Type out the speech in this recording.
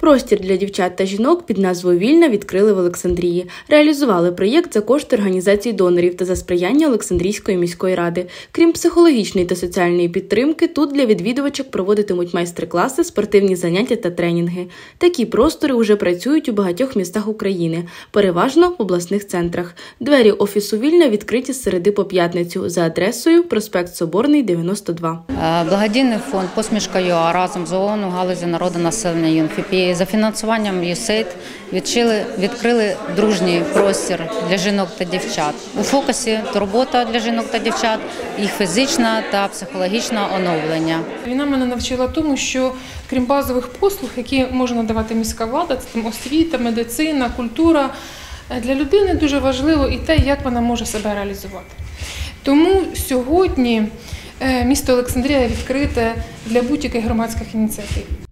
Простір для дівчат та жінок під назвою Вільна відкрили в Олександрії. Реалізували проєкт за кошти організації донорів та за сприяння Олександрійської міської ради. Крім психологічної та соціальної підтримки, тут для відвідувачок проводитимуть майстер-класи, спортивні заняття та тренінги. Такі простори вже працюють у багатьох містах України, переважно в обласних центрах. Двері офісу Вільна відкриті з середи по п'ятницю за адресою проспект Соборний, 92. Е, Благодійний фонд Посмішка ЮА разом з ООН у галузі народонаселення ЮНФІПІ за фінансуванням USAID відчили, відкрили дружній простір для жінок та дівчат. У фокусі турбота для жінок та дівчат, їх фізичне та психологічне оновлення. Війна мене навчила тому, що крім базових послуг, які може надавати міська влада, це там освіта, медицина, культура, для людини дуже важливо і те, як вона може себе реалізувати. Тому сьогодні е, місто Олександрія відкрите для будь-яких громадських ініціатив.